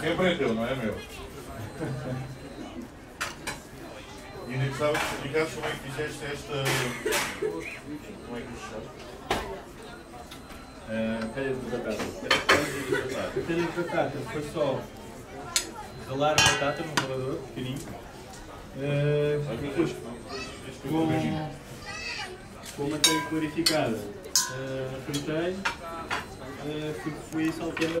sempre é teu, não é meu. E ainda gostava que explicasse como é que fizeste esta. Como é que se chama? Eh, Calha de batata. Calha de batata. Foi só ralar a batata num ralador pequenino. Uh, depois com, com manteiga clarificada eh, uh, fritei, uh, fui, fui salteando